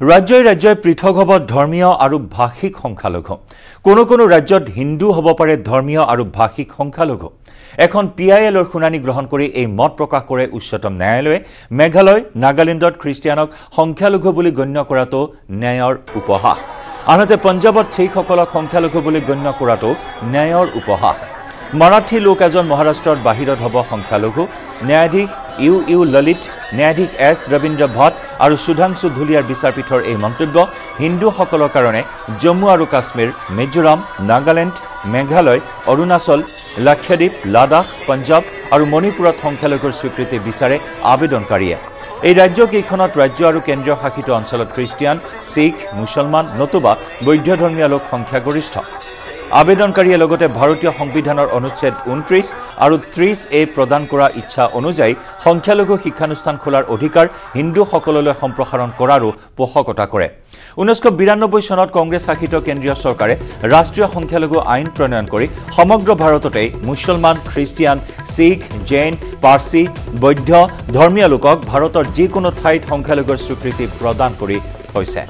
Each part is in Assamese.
ৰাজ্যই ৰাজ্যই পৃথক হ'ব ধৰ্মীয় আৰু ভাষিক সংখ্যালঘু। কোনো কোনো ৰাজ্যত হিন্দু হ'ব পাৰে ধৰ্মীয় আৰু ভাষিক সংখ্যালঘু। এখন পি আই এলৰ শুনানি গ্ৰহণ কৰি এই মত প্ৰকাশ কৰে উচ্চতম ন্যায়ালয়ে। মেঘালয় নাগালেণ্ডত খ্ৰীষ্টিয়ানক সংখ্যালঘু বুলি গণ্য কৰাটো ন্যায়ৰ উপহাস। আনহাতে পঞ্জাৱত শিখসকলক সংখ্যালঘু বুলি গণ্য কৰাটো ন্যায়ৰ উপহাস। মাৰাঠী লোক এজন মহাৰাষ্ট্ৰৰ বাহিৰত হ'ব সংখ্যালঘু। ন্যায়াধীশ ইউ ইউ ললিত ন্যায়াধীশ এছ ৰবীন্দ্ৰ ভট্ট আৰু সুধাংশু ধুলিয়াৰ বিচাৰপীঠৰ এই মন্তব্য হিন্দুসকলৰ কাৰণে জম্মু আৰু কাশ্মীৰ মিজোৰাম নাগালেণ্ড মেঘালয় অৰুণাচল লাক্ষাদ্বীপ লাডাখ পঞ্জাৱ আৰু মণিপুৰত সংখ্যালঘুৰ স্বীকৃতি বিচাৰে আবেদনকাৰীয়ে। এই ৰাজ্যকেইখনত ৰাজ্য আৰু কেন্দ্ৰীয় শাসিত অঞ্চলত খ্ৰীষ্টিয়ান শিখ মুছলমান নতুবা বৌদ্ধ ধৰ্মীয় লোক সংখ্যাগৰিষ্ঠ। আবেদনকাৰীয়ে লগতে ভাৰতীয় সংবিধানৰ অনুচ্ছেদ ঊনত্ৰিছ আৰু ত্ৰিছ এ প্ৰদান কৰা ইচ্ছা অনুযায়ী সংখ্যালঘু শিক্ষানুষ্ঠান খোলাৰ অধিকাৰ হিন্দুসকললৈ সম্প্ৰসাৰণ কৰাৰো পোষকতা কৰে। ঊনৈছশ বিৰান্নব্বৈ চনত কংগ্ৰেছ শাসিত কেন্দ্ৰীয় চৰকাৰে ৰাষ্ট্ৰীয় সংখ্যালঘু আইন প্ৰণয়ন কৰি সমগ্ৰ ভাৰততেই মুছলমান খ্ৰীষ্টিয়ান শিখ জৈন পাৰ্চী বৌদ্ধ ধৰ্মীয় লোকক ভাৰতৰ যিকোনো ঠাইত সংখ্যালঘুৰ স্বীকৃতি প্ৰদান কৰি থৈছে।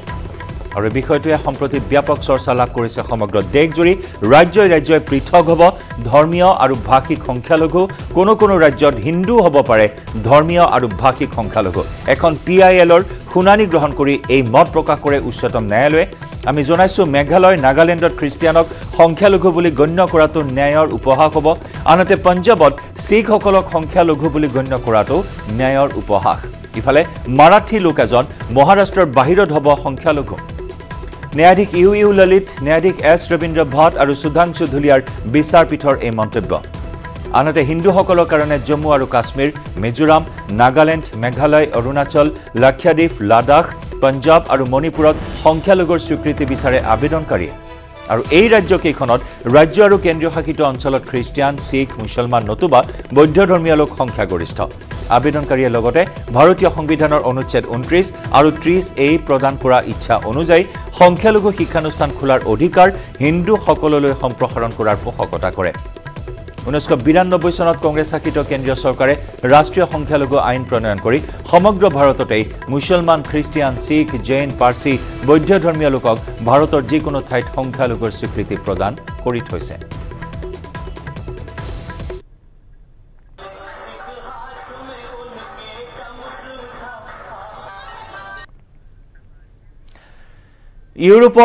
আৰু বিষয়টোৱে সম্প্ৰতি ব্যাপক চৰ্চা লাভ কৰিছে সমগ্ৰ দেশজুৰি। ৰাজ্যই ৰাজ্যই পৃথক হ'ব ধৰ্মীয় আৰু ভাষিক সংখ্যালঘু। কোনো কোনো ৰাজ্যত হিন্দু হ'ব পাৰে ধৰ্মীয় আৰু ভাষিক সংখ্যালঘু। এখন পি আই এলৰ শুনানি গ্ৰহণ কৰি এই মত প্ৰকাশ কৰে উচ্চতম ন্যায়ালয়ে। আমি জনাইছোঁ মেঘালয় নাগালেণ্ডত খ্ৰীষ্টিয়ানক সংখ্যালঘু বুলি গণ্য কৰাটো ন্যায়ৰ উপহাস হ'ব। আনহাতে পঞ্জাৱত শিখসকলক সংখ্যালঘু বুলি গণ্য কৰাটো ন্যায়ৰ উপহাস। ইফালে মাৰাঠী লোক এজন মহাৰাষ্ট্ৰৰ বাহিৰত হ'ব সংখ্যালঘু। ন্যায়াধীশ ইউ ইউ ললিত ন্যায়াধীশ এছ ৰবীন্দ্ৰ ভট্ট আৰু সুধাংশু ধুলিয়াৰ বিচাৰপীঠৰ এই মন্তব্য। আনহাতে হিন্দুসকলৰ কাৰণে জম্মু আৰু কাশ্মীৰ মিজোৰাম নাগালেণ্ড মেঘালয় অৰুণাচল লাক্ষাদ্বীপ লাডাখ পঞ্জাৱ আৰু মণিপুৰত সংখ্যালঘুৰ স্বীকৃতি বিচাৰে আবেদনকাৰীয়ে। আৰু এই ৰাজ্যকেইখনত ৰাজ্য আৰু কেন্দ্ৰীয় শাসিত অঞ্চলত খ্ৰীষ্টিয়ান শিখ মুছলমান নতুবা বৌদ্ধ ধৰ্মীয় লোক সংখ্যাগৰিষ্ঠ। আবেদনকাৰীয়ে লগতে ভাৰতীয় সংবিধানৰ অনুচ্ছেদ ঊনত্ৰিছ আৰু ত্ৰিছ এ প্ৰদান কৰা ইচ্ছা অনুযায়ী সংখ্যালঘু শিক্ষানুষ্ঠান খোলাৰ অধিকাৰ হিন্দুসকললৈ সম্প্ৰসাৰণ কৰাৰ পোষকতা কৰে। ঊনৈছশ বিৰান্নব্বৈ চনত কংগ্ৰেছ শাসিত কেন্দ্ৰীয় চৰকাৰে ৰাষ্ট্ৰীয় সংখ্যালঘু আইন প্ৰণয়ন কৰি সমগ্ৰ ভাৰততেই মুছলমান খ্ৰীষ্টিয়ান শিখ জৈন পাৰ্চী বৌদ্ধ ধৰ্মীয় লোকক ভাৰতৰ যিকোনো ঠাইত সংখ্যালঘুৰ স্বীকৃতি প্ৰদান কৰি থৈছে। ইউৰোপৰ